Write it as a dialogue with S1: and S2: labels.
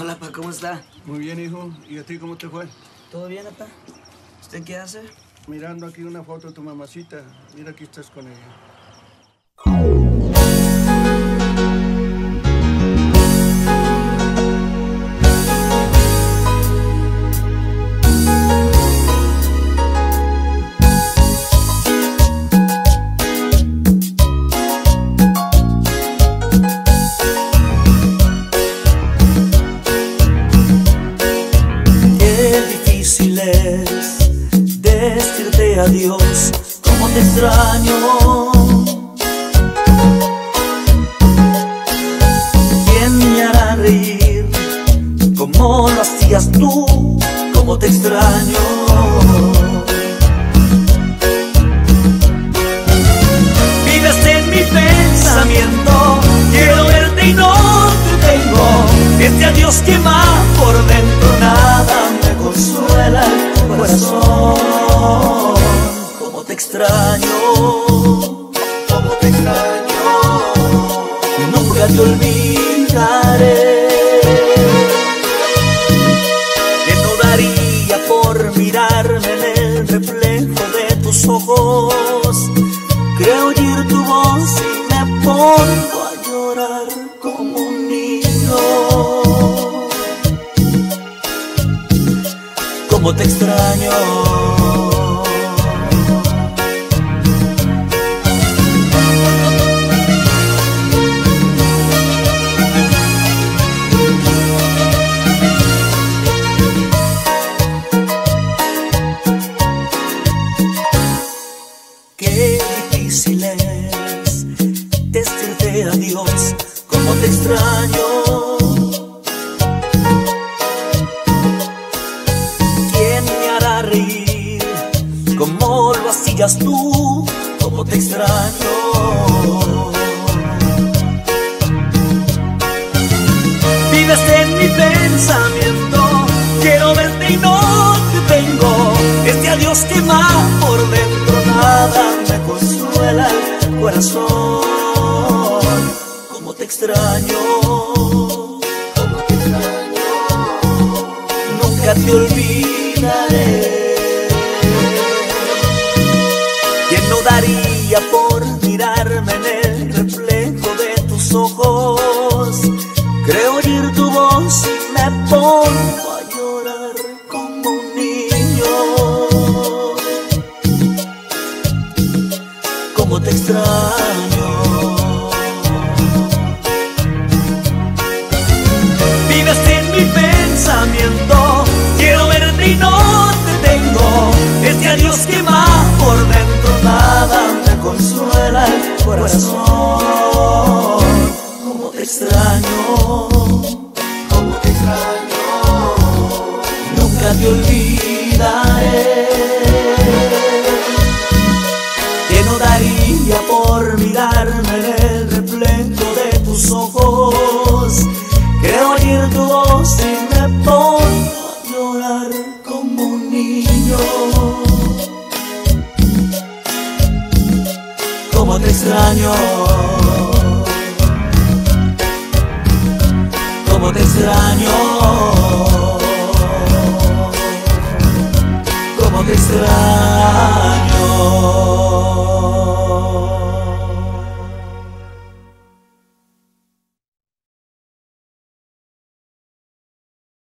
S1: Hola, pa, ¿cómo está?
S2: Muy bien, hijo. ¿Y a ti cómo te fue?
S1: ¿Todo bien, papá? ¿Usted qué hace?
S2: Mirando aquí una foto de tu mamacita. Mira, aquí estás con ella.
S3: Decirte adiós, como te extraño. ¿Quién me hará reír como lo hacías tú, como te extraño? Vives en mi pensamiento, quiero verte y no te tengo. Este adiós quema por dentro, Como te extraño, como te extraño, nunca te olvidaré. Que no daría por mirarme en el reflejo de tus ojos. Creo oír tu voz y me pongo a llorar como un niño. Como te extraño. Qué difícil es decirte adiós, como te extraño. ¿Quién me hará reír como lo hacías tú, como te extraño? Vives en mi pensamiento, quiero verte y no te tengo. Este adiós quema por dentro, nada corazón. Como te extraño, como te extraño, nunca te olvidaré. ¿Quién no daría por Te extraño. Vives en mi pensamiento, quiero verte y no te tengo. Este adiós quema por dentro, nada me consuela el corazón. Como te extraño, como te extraño, nunca te olvidaré. Por mirarme en el reflejo de tus ojos. Creo oír tu voz y me pongo a llorar como un niño. Como te extraño. Como te extraño.